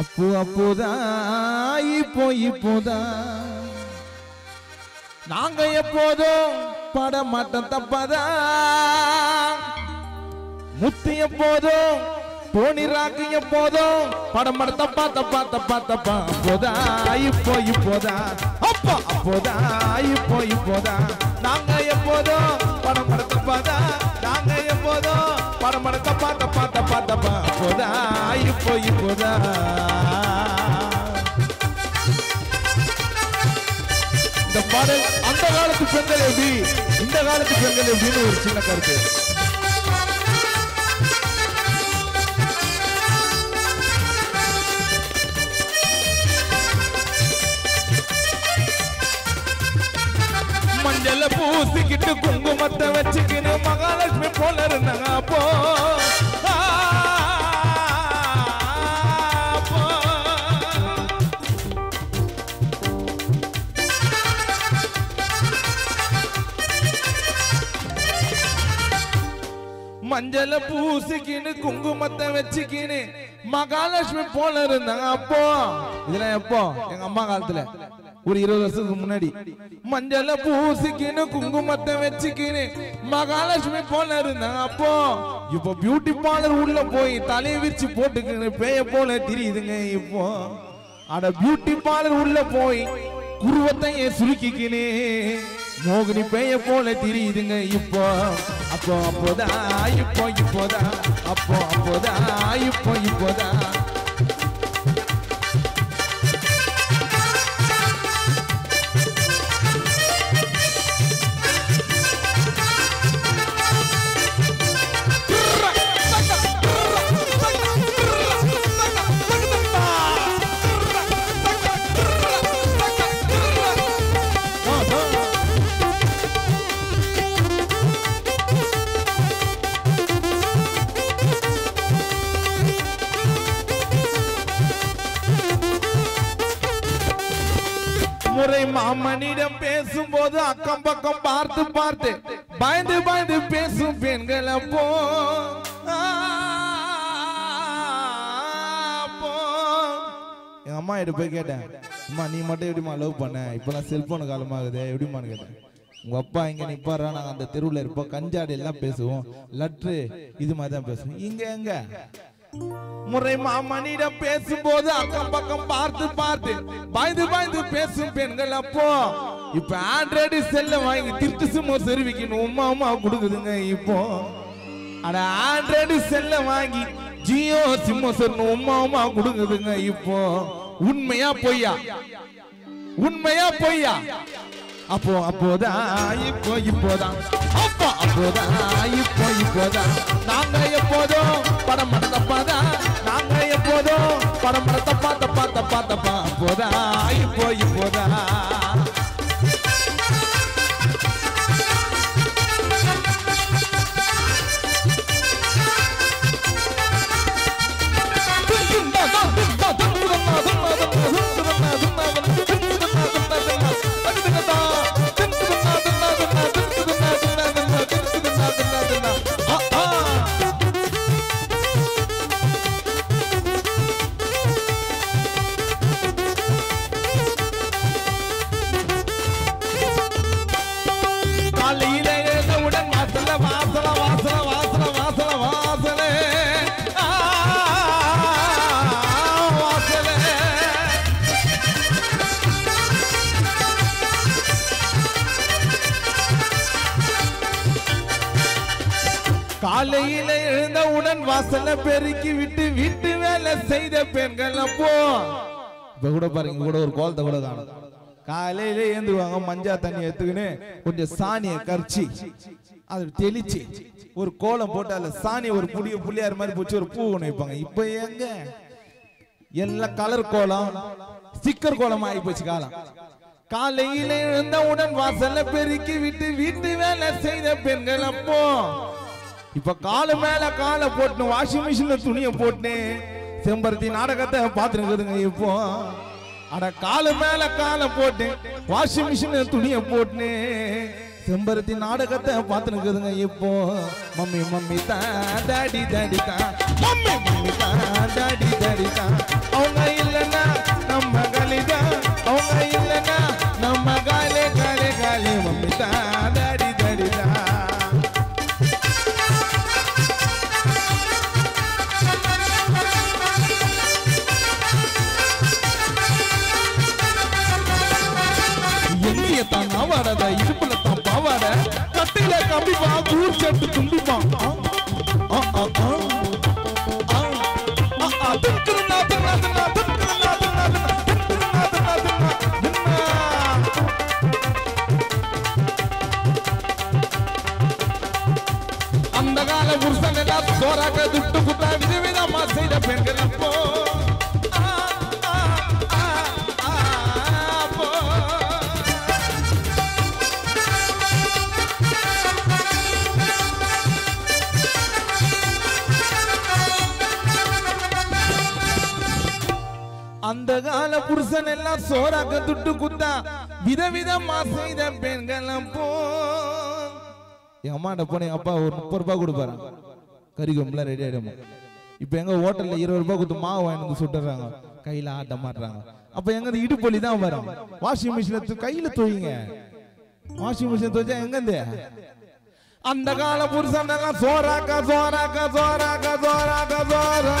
அப்போ அப்போதான் இப்போ இப்போதான் நாங்க எப்போதும் பட மாட்டோம் தப்பாதான் முத்து எப்போதும் டோனி ராக்கு எப்போதும் படம் பட தப்பா தப்பா தப்பா தப்பா. அப்போதா இப்போ இப்போதா. அப்பா அப்போதா இப்போ இப்போதா. நாங்க எப்போதும் படம் பட தப்பாதா. நாங்க எப்போதும் படம் பட தப்பா தப்பா தப்பா தப்பா. அப்போதா இப்போ இப்போதா. பாடல் அந்த காலத்து பெண்கள் எப்படி? இந்த காலத்து பெண்கள் எப்படின்னு ஒரு சின்ன கருத்து. மஞ்சள் பூசிக்கிட்டு குங்குமத்தை வச்சுக்கின்னு மகாலட்சுமி போல இருந்தாங்க அப்போ மஞ்சள பூசிக்கின்னு குங்குமத்தை வச்சுக்கின்னு மகாலட்சுமி போல இருந்தாங்க. அப்போ இதெல்லாம் எப்போ? எங்க அம்மா காலத்துல. ஒரு இருபது வருஷத்துக்கு முன்னாடி. மஞ்சள பூசிக்கின்னு குங்குமத்தை வச்சுக்கின்னு மகாலட்சுமி போல இருந்தாங்க. அப்போ இப்போ பியூட்டி பார்லர் உள்ள போய் தலையை விரிச்சு போட்டுக்கின்னு பேய போல தெரியுதுங்க இப்போ. அட பியூட்டி பார்லர் உள்ள போய் குருவத்தையே சுருக்கிக்கினே மோகினி பேய போல தெரியுதுங்க இப்போ. அப்போ அப்போதான் இப்போ இப்போதான் அப்போ அப்போதான் இப்போ இப்போதான் முறை மாமனிடம் பேசும்போது அக்கம் பக்கம் பார்த்து பார்த்து பயந்து பயந்து பேசும் பெண்கள் அப்போ. அப்போ. எங்க அம்மா கிட்ட போய் கேட்டேன் அம்மா நீ மட்டும் எப்படிமா லவ் பண்ண? இப்பெல்லாம் செல்போன் காலமாகுது எப்படிமான்னு கேட்டேன். உங்க அப்பா இங்க நிப்பாரா நாங்க அந்த தெருவுல இருப்போம் கஞ்சாடி எல்லாம் பேசுவோம் லட்ரு இது மாதிரி தான் பேசுவோம். இங்க எங்க? முறை மாமனிடம் பேசும்போது அக்கம் பக்கம் பார்த்து பார்த்து பயந்து பயந்து பேசும் பெண்கள் அப்போ இப்ப ஆண்ட்ராய்டு செல்ல வாங்கி திருட்டு சிம்ம செருவிக்கணும் உமா உமா கொடுக்குதுங்க இப்போ. அட ஆண்ட்ராய்டு செல்ல வாங்கி ஜியோ சிம்ம செல்லும் உமா உமா கொடுக்குதுங்க இப்போ. உண்மையா பொய்யா? உண்மையா பொய்யா? அப்போ அப்போதான் இப்போ இப்போதான் அப்போ அப்போதான் இப்போ இப்போதான் நாங்க எப்போதும் படம் பட தப்பாதான் நாங்க எப்போதும் படம் பட தப்பா தப்பா தப்பா தப்பா அப்போதான் இப்போ இப்போதான் காலையில எழுந்தவுடன் வாசல பெருக்கி விட்டு வீட்டு வேலை செய்த பெண்கள் அப்போ. இப்ப கூட பாருங்க கூட ஒரு கோலத்தை கூட காணும். காலையில ஏந்துருவாங்க மஞ்சா தண்ணி எடுத்துக்கின்னு கொஞ்சம் சாணியை கரைச்சி அது தெளிச்சு ஒரு கோலம் போட்டு அதுல சாணி ஒரு புளிய புள்ளியார் மாதிரி போச்சு ஒரு பூ ஒண்ணு வைப்பாங்க. இப்ப எங்க எல்லாம் கலர் கோலம் ஸ்டிக்கர் கோலம் ஆகி போச்சு காலம். காலையில எழுந்தவுடன் வாசல்ல பெருக்கி விட்டு வீட்டு வேலை செய்த பெண்கள் அப்போ. இப்ப காலு மேல காலை போட்டு வாஷிங் மிஷின்ல துணியை போட்டு செம்பருத்தி நாடகத்தை பாத்துருக்குதுங்க இப்போ. அட காலு மேல காலை போட்டு வாஷிங் மிஷின் துணியை போட்டு செம்பருத்தி நாடகத்தை பாத்துருக்குதுங்க இப்போ. மம்மி மம்மி தான் தாடி தாடி தான் மம்மி மம்மி தான் டாடி தாடி தான் அவங்க சோறாக்க துட்டு குத்தா விதவிதமா செய்த பெண்கள் அப்போ. அந்த கால புருஷன் எல்லாம் சோறாக்க துட்டு குத்தா விதவிதமா செய்த பெண்கள் அப்போ. என் அம்மாட்ட போனேன் அப்பா ஒரு முப்பது ரூபாய் கொடுப்பாரு? கறி கும்பலாம் ரெடி ஆயிடும்? இப்போ எங்க ஹோட்டல்ல இருபது ரூபாய் கொடுத்து மாவு வாங்கி வந்து சுட்டுறாங்க. கையில ஆட்ட மாட்டுறாங்க. அப்ப எங்க இடுப்பொலி தான் வரும். வாஷிங் மிஷின்ல கையில துவைங்க. வாஷிங் மிஷின் துவைச்சா எங்க இருந்து அந்த கால புருஷன் சோராக்கா சோராக்கா சோறாக்க சோறாக்க சோரா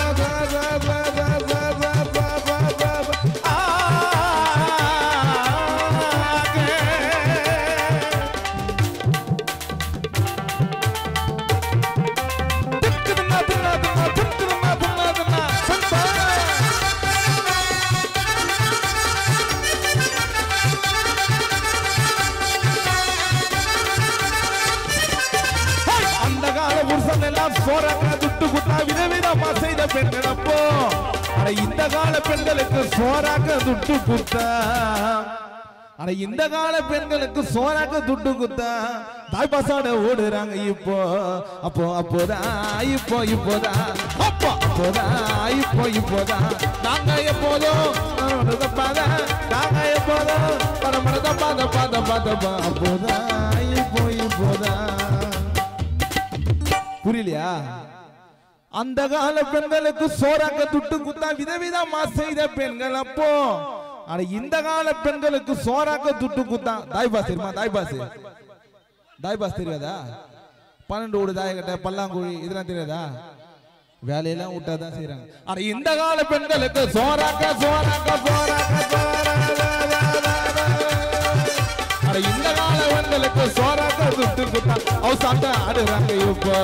இந்த கால பெண்களுக்கு சோறாக்க துட்டு குத்தா. ஆனா இந்த கால பெண்களுக்கு சோறாக்க துட்டு குத்தா. தாய்பாசோட ஓடுறாங்க இப்போ. அப்போ அப்போதான் இப்போ இப்போதான் அப்போ அப்போதான் இப்போ இப்போதான் நாங்க எப்போதும் மனமனத நாங்க எப்போதும் மனமனத பாத பாத பாத பா அப்போதான் இப்போ இப்போதான் புரியலையா? அந்த கால பெண்களுக்கு சோறாக்க துட்டு குத்தா விதவிதமா செய்த பெண்கள் அப்போ. ஆனா இந்த கால பெண்களுக்கு சோறாக்க துட்டு குத்தா தாய்பாஸ் தெரியுமா தாய்பாஸ் தாய்பாஸ் தெரியாதா? பன்னெண்டு ஊடு தாயக்கட்டை பல்லாங்குழி இதெல்லாம் தெரியாதா? வேலையெல்லாம் விட்டாதான் செய்யறாங்க ஆனா இந்த கால பெண்களுக்கு சோறாக்க சோறா சோறாக்க துட்டு அவ சாப்பிட்டா ஆடுறாங்க இப்போ.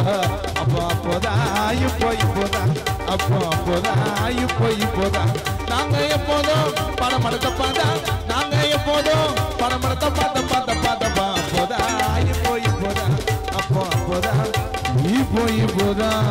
அப்போ அப்போதான் இப்போ இப்போதான் அப்போ அப்போதான் இப்போ இப்போதான் நாங்க எப்போதும் படம் மடத்த பார்த்தா நாங்க எப்போதும் படம் மடத்த பார்த்த பார்த்த பார்த்தப்பா அப்போதான் இப்போ இப்போதான் அப்போ அப்போதான் இப்போ இப்போதான்